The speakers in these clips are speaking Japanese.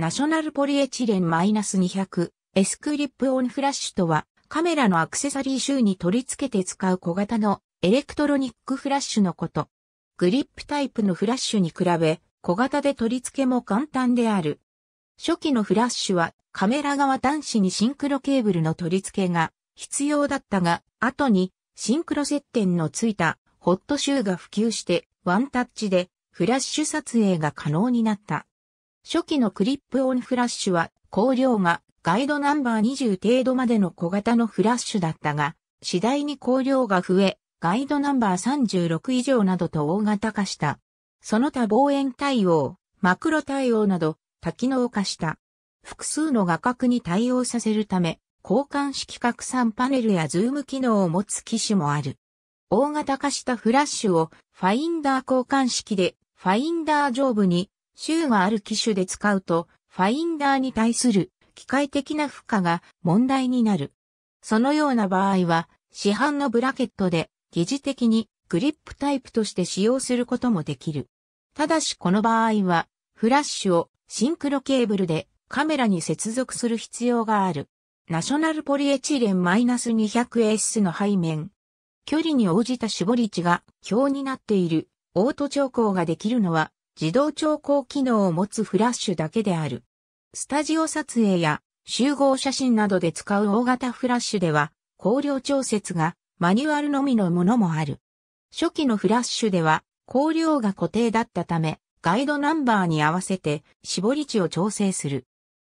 ナショナルポリエチレン -200 S クリップオンフラッシュとはカメラのアクセサリーシューに取り付けて使う小型のエレクトロニックフラッシュのこと。グリップタイプのフラッシュに比べ小型で取り付けも簡単である。初期のフラッシュはカメラ側端子にシンクロケーブルの取り付けが必要だったが、後にシンクロ接点のついたホットシューが普及してワンタッチでフラッシュ撮影が可能になった。初期のクリップオンフラッシュは光量がガイドナンバー20程度までの小型のフラッシュだったが、次第に光量が増え、ガイドナンバー36以上などと大型化した。その他望遠対応、マクロ対応など多機能化した。複数の画角に対応させるため、交換式拡散パネルやズーム機能を持つ機種もある。大型化したフラッシュをファインダー交換式でファインダー上部にシューがある機種で使うとファインダーに対する機械的な負荷が問題になる。そのような場合は市販のブラケットで疑似的にグリップタイプとして使用することもできる。ただしこの場合はフラッシュをシンクロケーブルでカメラに接続する必要がある。ナショナルポリエチレン -200S の背面。距離に応じた絞り値が表になっているオート調光ができるのは自動調光機能を持つフラッシュだけである。スタジオ撮影や集合写真などで使う大型フラッシュでは光量調節がマニュアルのみのものもある。初期のフラッシュでは光量が固定だったためガイドナンバーに合わせて絞り値を調整する。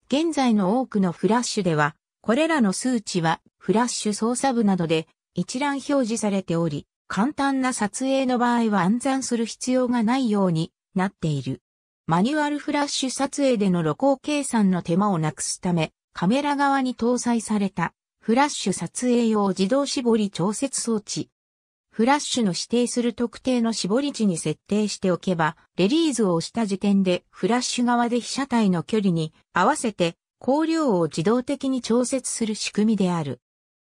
現在の多くのフラッシュではこれらの数値はフラッシュ操作部などで一覧表示されており、簡単な撮影の場合は暗算する必要がないようになっている。マニュアルフラッシュ撮影での露光計算の手間をなくすため、カメラ側に搭載されたフラッシュ撮影用自動絞り調節装置。フラッシュの指定する特定の絞り値に設定しておけば、レリーズを押した時点でフラッシュ側で被写体の距離に合わせて光量を自動的に調節する仕組みである。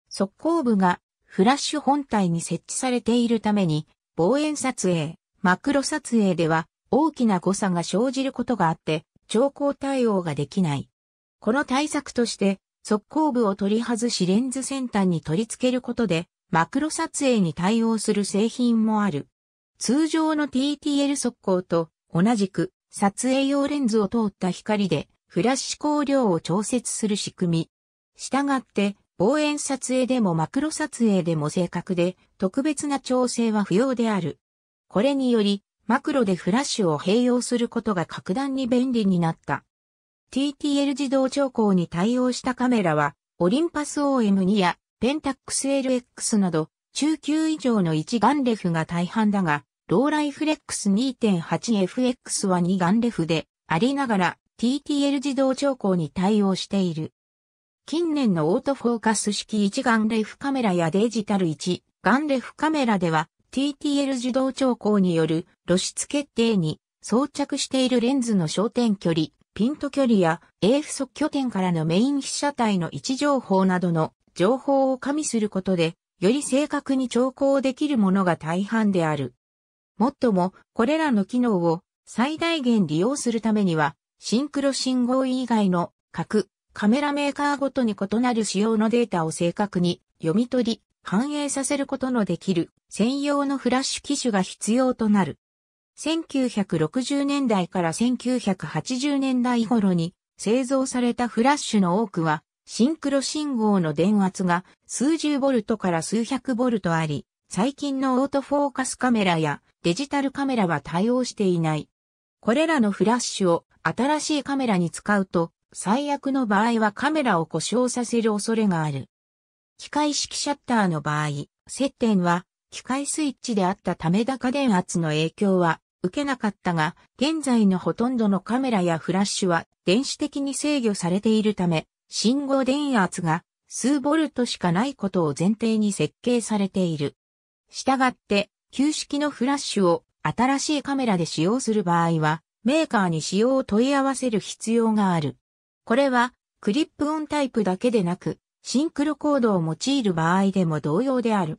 速攻部がフラッシュ本体に設置されているために、望遠撮影、マクロ撮影では大きな誤差が生じることがあって、超光対応ができない。この対策として、速攻部を取り外しレンズ先端に取り付けることで、マクロ撮影に対応する製品もある。通常の TTL 速攻と同じく撮影用レンズを通った光でフラッシュ光量を調節する仕組み。したがって、望遠撮影でもマクロ撮影でも正確で特別な調整は不要である。これにより、マクロでフラッシュを併用することが格段に便利になった。TTL 自動調光に対応したカメラは、オリンパス OM2 やペンタックス LX など、中級以上の1ガンレフが大半だが、ローライフレックス 2.8FX は2ガンレフでありながら、TTL 自動調光に対応している。近年のオートフォーカス式一眼レフカメラやデジタル一眼レフカメラでは TTL 自動調光による露出決定に装着しているレンズの焦点距離、ピント距離や AF 側拠点からのメイン被写体の位置情報などの情報を加味することで、より正確に調光できるものが大半である。もっとも、これらの機能を最大限利用するためには、シンクロ信号以外の各カメラメーカーごとに異なる仕様のデータを正確に読み取り、反映させることのできる専用のフラッシュ機種が必要となる。1960年代から1980年代頃に製造されたフラッシュの多くはシンクロ信号の電圧が数十ボルトから数百ボルトあり、最近のオートフォーカスカメラやデジタルカメラは対応していない。これらのフラッシュを新しいカメラに使うと、最悪の場合はカメラを故障させる恐れがある。機械式シャッターの場合、接点は機械スイッチであったため高電圧の影響は受けなかったが、現在のほとんどのカメラやフラッシュは電子的に制御されているため、信号電圧が数ボルトしかないことを前提に設計されている。したがって、旧式のフラッシュを新しいカメラで使用する場合は、メーカーに使用を問い合わせる必要がある。これは、クリップオンタイプだけでなく、シンクロコードを用いる場合でも同様である。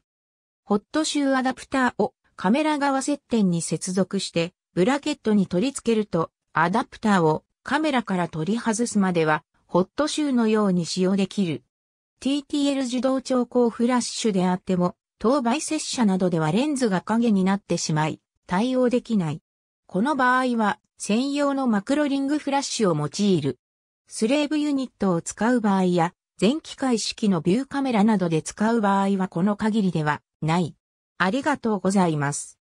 ホットシューアダプターをカメラ側接点に接続して、ブラケットに取り付けると、アダプターをカメラから取り外すまでは、ホットシューのように使用できる。TTL 受動調光フラッシュであっても、当倍接写などではレンズが影になってしまい、対応できない。この場合は、専用のマクロリングフラッシュを用いる。スレーブユニットを使う場合や、全機械式のビューカメラなどで使う場合はこの限りではない。ありがとうございます。